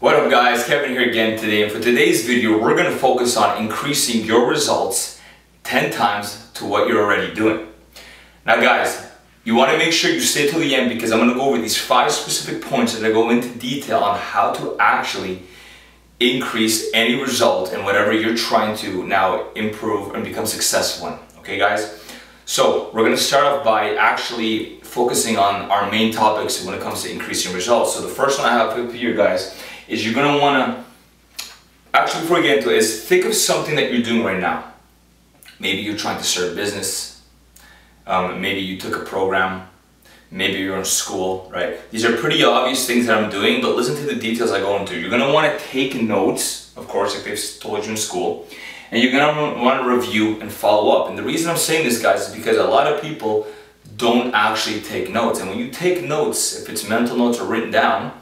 What up guys, Kevin here again today and for today's video we're going to focus on increasing your results 10 times to what you're already doing. Now guys, you want to make sure you stay till the end because I'm going to go over these five specific points and I go into detail on how to actually increase any result in whatever you're trying to now improve and become successful in. Okay guys? So we're going to start off by actually focusing on our main topics when it comes to increasing results. So the first one I have for you guys is you're want to, actually before we get into it, is think of something that you're doing right now. Maybe you're trying to start a business. Um, maybe you took a program. Maybe you're in school, right? These are pretty obvious things that I'm doing, but listen to the details I go into. You're want to take notes, of course, like they've told you in school and you're gonna want to review and follow up. And the reason I'm saying this, guys, is because a lot of people don't actually take notes. And when you take notes, if it's mental notes or written down,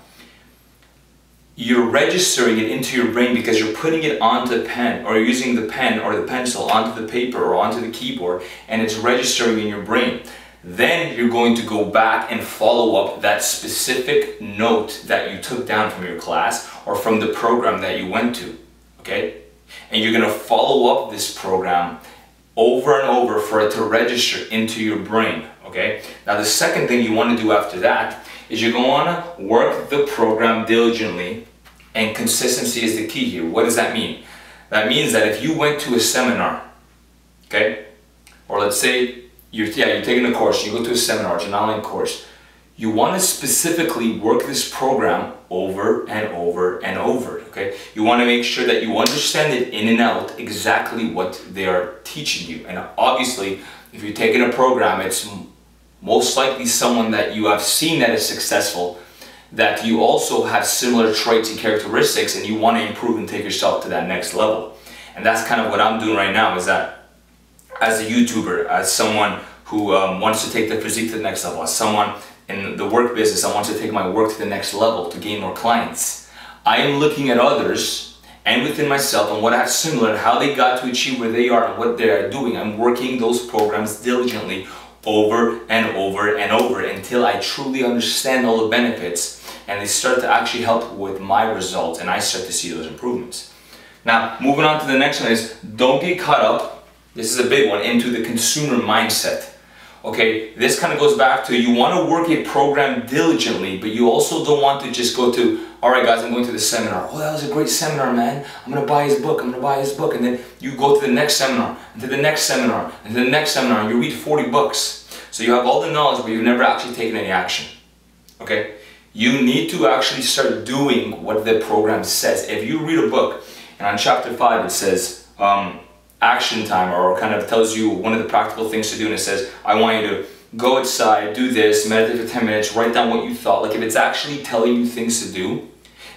you're registering it into your brain because you're putting it onto the pen or using the pen or the pencil onto the paper or onto the keyboard and it's registering in your brain. Then you're going to go back and follow up that specific note that you took down from your class or from the program that you went to. Okay? and you're going to follow up this program over and over for it to register into your brain okay now the second thing you want to do after that is you're going to work the program diligently and consistency is the key here what does that mean that means that if you went to a seminar okay or let's say you're yeah you're taking a course you go to a seminar it's an online course you want to specifically work this program over and over and over, okay? You want to make sure that you understand it in and out exactly what they are teaching you. And obviously, if you're taking a program, it's most likely someone that you have seen that is successful, that you also have similar traits and characteristics and you want to improve and take yourself to that next level. And that's kind of what I'm doing right now is that as a YouTuber, as someone who um, wants to take the physique to the next level, as someone in the work business, I want to take my work to the next level to gain more clients. I am looking at others and within myself and what I have similar and how they got to achieve where they are and what they are doing. I'm working those programs diligently over and over and over until I truly understand all the benefits and they start to actually help with my results and I start to see those improvements. Now, moving on to the next one is don't get caught up, this is a big one, into the consumer mindset. Okay, this kind of goes back to you want to work a program diligently, but you also don't want to just go to, all right guys, I'm going to the seminar. Oh, that was a great seminar, man. I'm going to buy his book. I'm going to buy his book. And then you go to the next seminar, and to the next seminar, and to the next seminar, and you read 40 books. So you have all the knowledge, but you've never actually taken any action. Okay? You need to actually start doing what the program says. If you read a book, and on chapter 5 it says, um, action time or kind of tells you one of the practical things to do and it says, I want you to go outside, do this, meditate for 10 minutes, write down what you thought. Like if it's actually telling you things to do,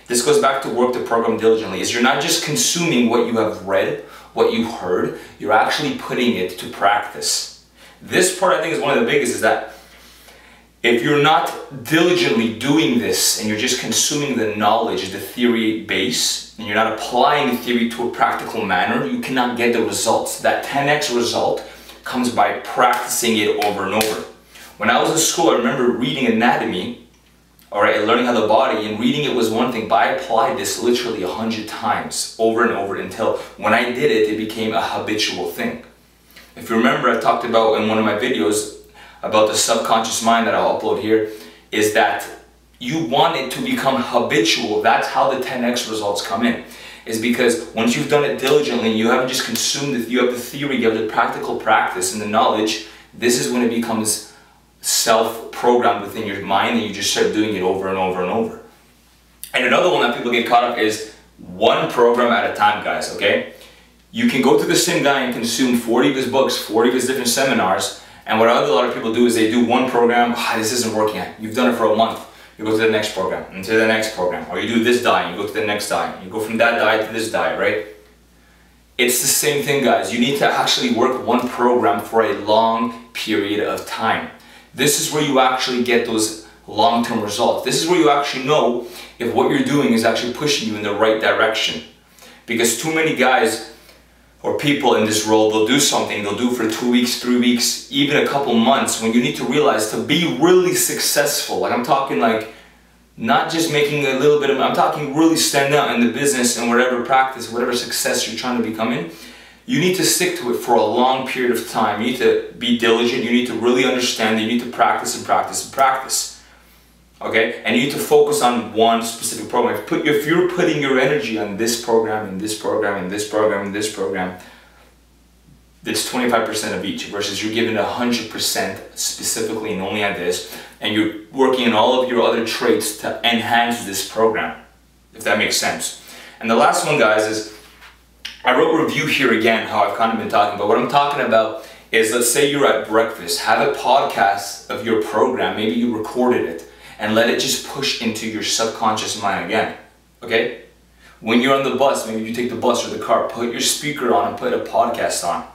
this goes back to work the program diligently, is you're not just consuming what you have read, what you heard, you're actually putting it to practice. This part I think is one of the biggest is that if you're not diligently doing this and you're just consuming the knowledge, the theory base, and you're not applying the theory to a practical manner, you cannot get the results. That 10x result comes by practicing it over and over. When I was in school, I remember reading anatomy, all right, learning how the body, and reading it was one thing, but I applied this literally a hundred times over and over until when I did it, it became a habitual thing. If you remember, I talked about in one of my videos about the subconscious mind that I'll upload here is that you want it to become habitual. That's how the 10x results come in. Is because once you've done it diligently, you haven't just consumed it, you have the theory, you have the practical practice and the knowledge, this is when it becomes self-programmed within your mind and you just start doing it over and over and over. And another one that people get caught up is one program at a time, guys, okay? You can go to the same guy and consume 40 of his books, 40 of his different seminars, and what a lot of people do is they do one program, oh, this isn't working, you've done it for a month, you go to the next program, and to the next program, or you do this diet, you go to the next diet, you go from that diet to this diet, right? It's the same thing guys, you need to actually work one program for a long period of time. This is where you actually get those long-term results. This is where you actually know if what you're doing is actually pushing you in the right direction. Because too many guys or people in this role, they'll do something, they'll do for two weeks, three weeks, even a couple months, when you need to realize to be really successful, like I'm talking like not just making a little bit of, I'm talking really stand out in the business and whatever practice, whatever success you're trying to become in, you need to stick to it for a long period of time. You need to be diligent, you need to really understand, you need to practice and practice and practice. Okay? And you need to focus on one specific program. If, put, if you're putting your energy on this program, and this program, and this program, and this program, it's 25% of each versus you're giving 100% specifically and only on this and you're working on all of your other traits to enhance this program if that makes sense and the last one guys is I wrote review here again how I've kind of been talking but what I'm talking about is let's say you're at breakfast have a podcast of your program maybe you recorded it and let it just push into your subconscious mind again okay when you're on the bus maybe you take the bus or the car put your speaker on and put a podcast on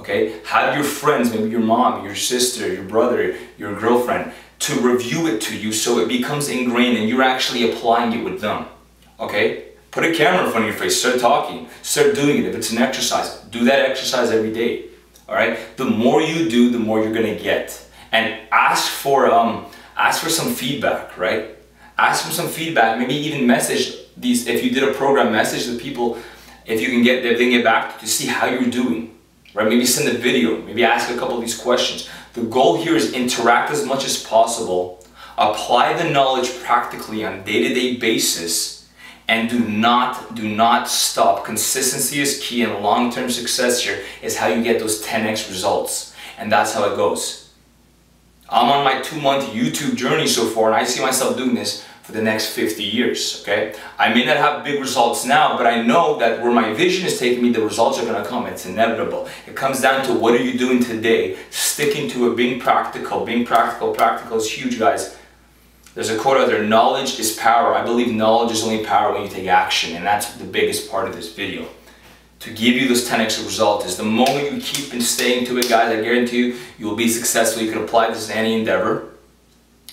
okay? Have your friends, maybe your mom, your sister, your brother, your girlfriend, to review it to you so it becomes ingrained and you're actually applying it with them, okay? Put a camera in front of your face, start talking, start doing it. If it's an exercise, do that exercise every day, all right? The more you do, the more you're gonna get. And ask for, um, ask for some feedback, right? Ask for some feedback, maybe even message these, if you did a program, message the people, if you can get, if they get back to see how you're doing, right? Maybe send a video, maybe ask a couple of these questions. The goal here is interact as much as possible, apply the knowledge practically on day-to-day -day basis, and do not, do not stop. Consistency is key and long-term success here is how you get those 10x results. And that's how it goes. I'm on my two month YouTube journey so far and I see myself doing this for the next 50 years, okay? I may not have big results now, but I know that where my vision is taking me, the results are gonna come. It's inevitable. It comes down to what are you doing today? Sticking to it, being practical. Being practical, practical is huge, guys. There's a quote out there, knowledge is power. I believe knowledge is only power when you take action, and that's the biggest part of this video. To give you this 10x result is the moment you keep and staying to it, guys, I guarantee you, you will be successful. You can apply this in any endeavor.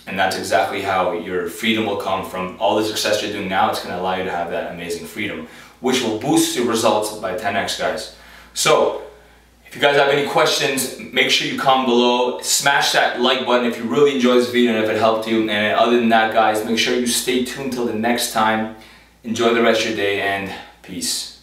And that's exactly how your freedom will come from all the success you're doing now. It's going to allow you to have that amazing freedom, which will boost your results by 10x, guys. So, if you guys have any questions, make sure you comment below. Smash that like button if you really enjoyed this video and if it helped you. And other than that, guys, make sure you stay tuned till the next time. Enjoy the rest of your day and peace.